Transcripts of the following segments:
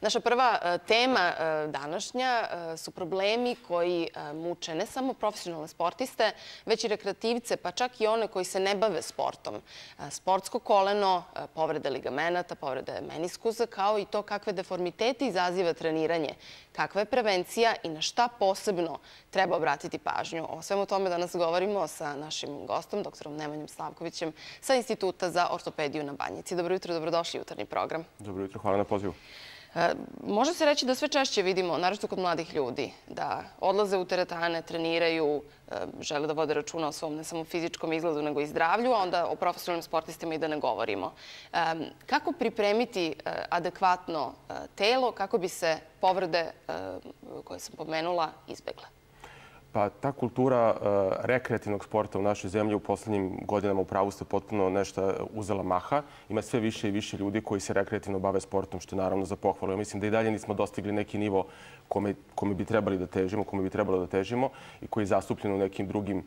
Naša prva e, tema e, današnja e, su problemi koji muče ne samo profesionalne sportiste, već i rekreativce, pa čak i one koji se ne bave sportom. Sportsko koleno, povrede ligamenata, povrede meniskuza, kao i to kakve deformitete izaziva treniranje, kakva je prevencija i na šta posebno treba obratiti pažnju. O svemu tome danas govorimo sa našim gostom, doktorom Nemanjem Slavkovićem, sa Instituta za ortopediju na Banjici. Dobro jutro, dobrodošli u jutarnji program. Dobro jutro, hvala na pozivu. E, može se reći da sve češće vidimo, naravno kod mladih ljudi, da odlaze u teretane, treniraju, e, žele da vode računa o svom ne samo fizičkom izgledu, nego i zdravlju, a onda o profesionalnim sportistima i da ne govorimo. E, kako pripremiti adekvatno telo kako bi se povrede koje sam pomenula izbegle? Pa ta kultura uh, rekreativnog sporta u našoj zemlji u poslednjim godinama u pravu ste potpuno nešto uzela maha. Ima sve više i više ljudi koji se rekreativno bave sportom, što je naravno za pohvalu. Ja mislim da i dalje nismo dostigli neki nivo kome, kome bi trebali da težimo, kome bi trebalo da težimo i koji je zastupljen u nekim drugim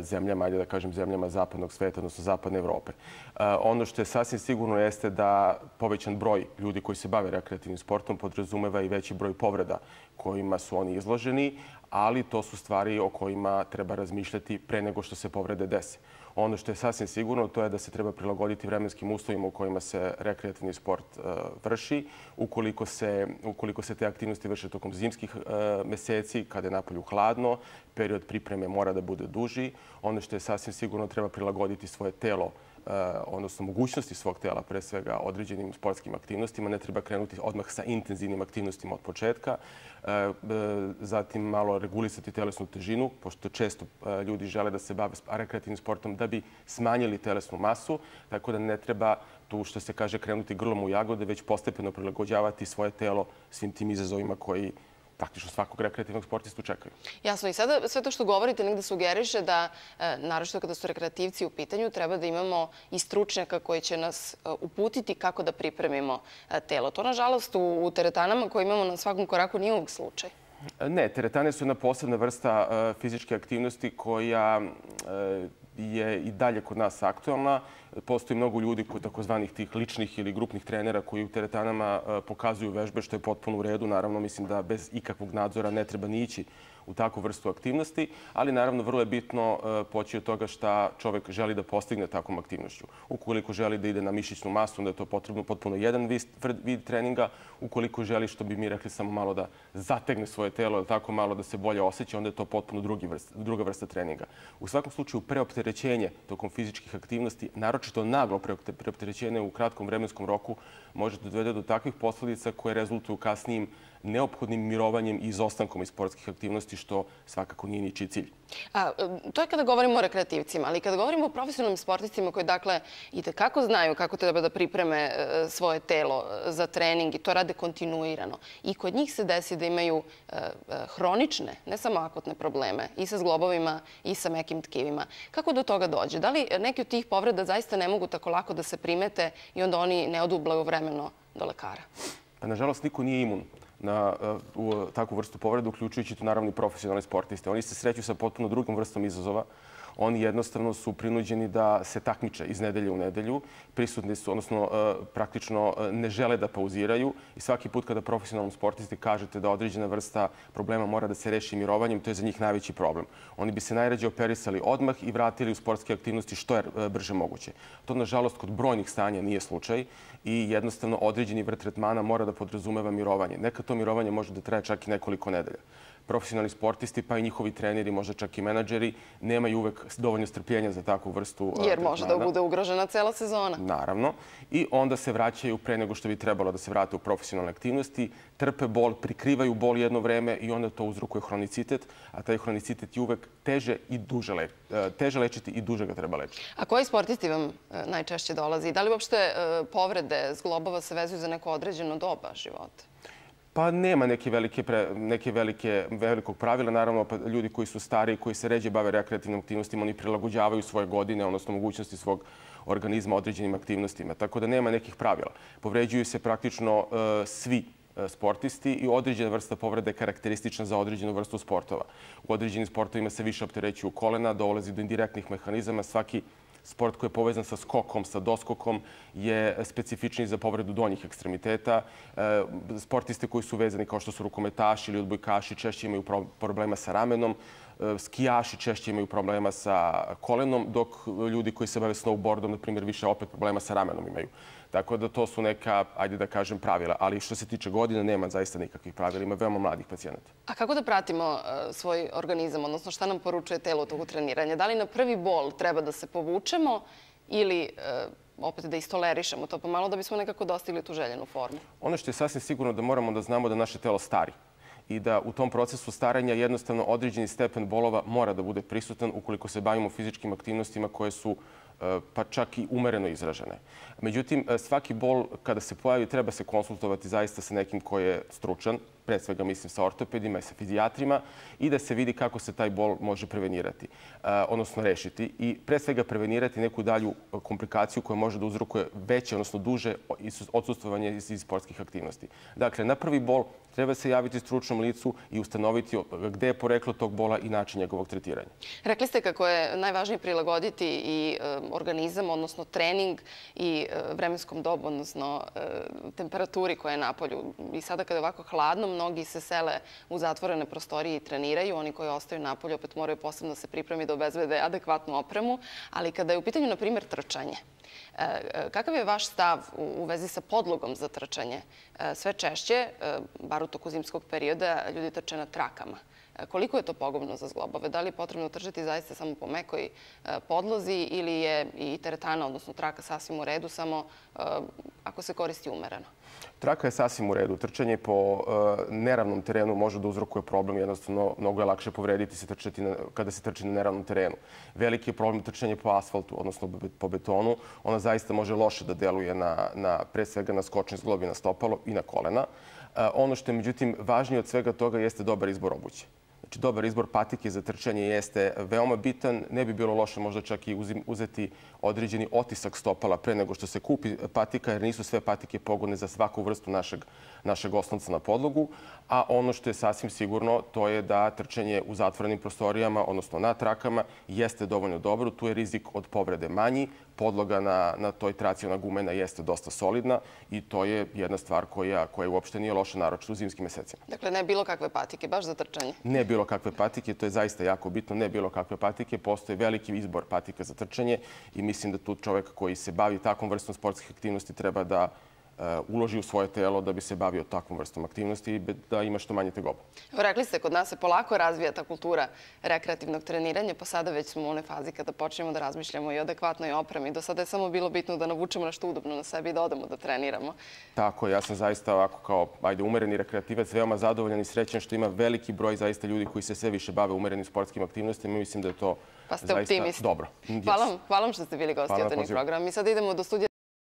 zemljama, ajde da kažem zemljama zapadnog sveta, odnosno zapadne Evrope. Uh, ono što je sasvim sigurno jeste da povećan broj ljudi koji se bave rekreativnim sportom podrazumeva i veći broj povreda kojima su oni izloženi, ali to su stvari o kojima treba razmišljati pre nego što se povrede dese. Ono što je sasvim sigurno to je da se treba prilagoditi vremenskim uslovima u kojima se rekreativni sport uh, vrši. Ukoliko se, ukoliko se te aktivnosti vrše tokom zimskih uh, meseci, kada je napolju hladno, period pripreme mora da bude duži. Ono što je sasvim sigurno treba prilagoditi svoje telo odnosno mogućnosti svog tela, pre svega određenim sportskim aktivnostima. Ne treba krenuti odmah sa intenzivnim aktivnostima od početka. Eh, zatim malo regulisati telesnu težinu, pošto često eh, ljudi žele da se bave rekreativnim sportom da bi smanjili telesnu masu, tako da ne treba tu što se kaže krenuti grlom u jagode, već postepeno prilagođavati svoje telo svim tim izazovima koji praktično svakog rekreativnog sportistu čekaju. Jasno. I sada sve to što govorite negde sugeriše da, e, naravno kada su rekreativci u pitanju, treba da imamo i stručnjaka koji će nas e, uputiti kako da pripremimo e, telo. To, nažalost, u teretanama koje imamo na svakom koraku nije uvijek slučaj. Ne, teretane su jedna posebna vrsta fizičke aktivnosti koja je i dalje kod nas aktualna. Postoji mnogo ljudi, takozvanih tih ličnih ili grupnih trenera koji u teretanama e, pokazuju vežbe, što je potpuno u redu. Naravno, mislim da bez ikakvog nadzora ne treba ni ići u takvu vrstu aktivnosti, ali naravno vrlo je bitno e, poći od toga šta čovek želi da postigne takvom aktivnošću. Ukoliko želi da ide na mišićnu masu, onda je to potrebno potpuno jedan vid treninga. Ukoliko želi, što bi mi rekli, samo malo da zategne svoje telo tako malo da se bolje osjeća, onda je to potpuno drugi vrst, druga vrsta treninga. U svakom slučaju, preopterećenje tokom fizičkih aktivnosti, naročito naglo preopterećenje u kratkom vremenskom roku, može da dovede do takvih posledica koje rezultuju kasnijim neophodnim mirovanjem i izostankom iz sportskih aktivnosti, što svakako nije ničiji cilj. A, to je kada govorimo o rekreativcima, ali kada govorimo o profesionalnim sportistima koji, dakle, i kako znaju kako treba da pripreme e, svoje telo e, za trening i to rade kontinuirano. I kod njih se desi da imaju e, hronične, ne samo akutne probleme, i sa zglobovima i sa mekim tkivima. Kako do toga dođe? Da li neki od tih povreda zaista ne mogu tako lako da se primete i onda oni ne odu blagovremeno do lekara? Pa, nažalost, niko nije imun na u, takvu vrstu povreda, uključujući tu naravno i profesionalne sportiste. Oni se sreću sa potpuno drugom vrstom izazova oni jednostavno su prinuđeni da se takmiče iz nedelje u nedelju. Prisutni su, odnosno e, praktično e, ne žele da pauziraju i svaki put kada profesionalnom sportisti kažete da određena vrsta problema mora da se reši mirovanjem, to je za njih najveći problem. Oni bi se najrađe operisali odmah i vratili u sportske aktivnosti što je e, brže moguće. To, nažalost, kod brojnih stanja nije slučaj i jednostavno određeni vrt tretmana mora da podrazumeva mirovanje. Nekad to mirovanje može da traje čak i nekoliko nedelja profesionalni sportisti, pa i njihovi treneri, možda čak i menadžeri, nemaju uvek dovoljno strpljenja za takvu vrstu Jer može da bude ugrožena cela sezona. Naravno. I onda se vraćaju pre nego što bi trebalo da se vrate u profesionalne aktivnosti, trpe bol, prikrivaju bol jedno vreme i onda to uzrokuje hronicitet, a taj hronicitet je uvek teže i duže, le, teže lečiti i duže ga treba lečiti. A koji sportisti vam e, najčešće dolazi? Da li uopšte e, povrede zglobova se vezuju za neko određeno doba života? Pa nema neke velike, pre, neke velike, velikog pravila. Naravno, pa ljudi koji su stari, koji se ređe bave rekreativnim aktivnostima, oni prilagođavaju svoje godine, odnosno mogućnosti svog organizma određenim aktivnostima. Tako da nema nekih pravila. Povređuju se praktično uh, svi e, sportisti i određena vrsta povrede karakteristična za određenu vrstu sportova. U određenim sportovima se više opterećuju kolena, dolazi do indirektnih mehanizama. Svaki sport koji je povezan sa skokom, sa doskokom, je specifičniji za povredu donjih ekstremiteta. E, sportiste koji su vezani kao što su rukometaši ili odbojkaši češće imaju problema sa ramenom. E, skijaši češće imaju problema sa kolenom, dok ljudi koji se bave snowboardom, na primjer, više opet problema sa ramenom imaju. Tako da to su neka, ajde da kažem, pravila. Ali što se tiče godina, nema zaista nikakvih pravila. Ima veoma mladih pacijenata. A kako da pratimo e, svoj organizam, odnosno šta nam poručuje telo togu treniranja? Da li na prvi bol treba da se povučemo ili e, opet da istolerišemo to pomalo da bismo nekako dostigli tu željenu formu? Ono što je sasvim sigurno da moramo da znamo da naše telo stari i da u tom procesu staranja jednostavno određeni stepen bolova mora da bude prisutan ukoliko se bavimo fizičkim aktivnostima koje su e, pa čak i umereno izražene. Međutim, e, svaki bol kada se pojavi treba se konsultovati zaista sa nekim ko je stručan, pre svega mislim sa ortopedima i sa fizijatrima, i da se vidi kako se taj bol može prevenirati, odnosno rešiti. I pre svega prevenirati neku dalju komplikaciju koja može da uzrokuje veće, odnosno duže odsustovanje iz sportskih aktivnosti. Dakle, na prvi bol treba se javiti stručnom licu i ustanoviti gde je poreklo tog bola i način njegovog tretiranja. Rekli ste kako je najvažnije prilagoditi i organizam, odnosno trening i vremenskom dobu, odnosno temperaturi koja je na polju. I sada kada je ovako hladno, mnogi se sele u zatvorene prostorije i treniraju. Oni koji ostaju napolje opet moraju posebno da se pripremi da obezbede adekvatnu opremu. Ali kada je u pitanju, na primjer, trčanje, e, e, Kakav je vaš stav u vezi sa podlogom za trčanje? E, sve češće, bar u toku zimskog perioda, ljudi trče na trakama. Koliko je to pogubno za zglobove? Da li je potrebno trčati zaista samo po mekoj podlozi ili je i teretana, odnosno traka, sasvim u redu, samo ako se koristi umereno? Traka je sasvim u redu. Trčanje po neravnom terenu može da uzrokuje problem. Jednostavno, mnogo je lakše povrediti se trčati na, kada se trči na neravnom terenu. Veliki je problem trčanje po asfaltu, odnosno po betonu. Ona zaista može loše da deluje na, na pre svega na skočni zglob i na stopalo i na kolena. Ono što je, međutim, važnije od svega toga jeste dobar izbor obuće. Znači, dobar izbor patike za trčanje jeste veoma bitan. Ne bi bilo loše možda čak i uzeti određeni otisak stopala pre nego što se kupi patika, jer nisu sve patike pogodne za svaku vrstu našeg, našeg osnovca na podlogu. A ono što je sasvim sigurno, to je da trčanje u zatvorenim prostorijama, odnosno na trakama, jeste dovoljno dobro. Tu je rizik od povrede manji. Podloga na, na toj traci, ona gumena, jeste dosta solidna i to je jedna stvar koja, koja uopšte nije loša, naročito u zimskim mesecima. Dakle, ne bilo kakve patike, baš za trčanje? Ne bilo kakve patike, to je zaista jako bitno. Ne bilo kakve patike, postoji veliki izbor patika za trčanje i mislim da tu čovek koji se bavi takvom vrstom sportskih aktivnosti treba da uloži u svoje telo da bi se bavio takvom vrstom aktivnosti i da ima što manje tegoba. Rekli ste, kod nas se polako razvija ta kultura rekreativnog treniranja, pa sada već smo u one fazi kada počnemo da razmišljamo i o adekvatnoj opremi. Do sada je samo bilo bitno da navučemo nešto udobno na sebi i da odemo da treniramo. Tako, ja sam zaista ovako kao, ajde, umereni rekreativac, veoma zadovoljan i srećan što ima veliki broj zaista ljudi koji se sve više bave umerenim sportskim aktivnostima. Mislim da je to Pa ste optimist. Dobro. Hvala vam, hvala vam što ste bili gosti od programa. Mi sad idemo do studija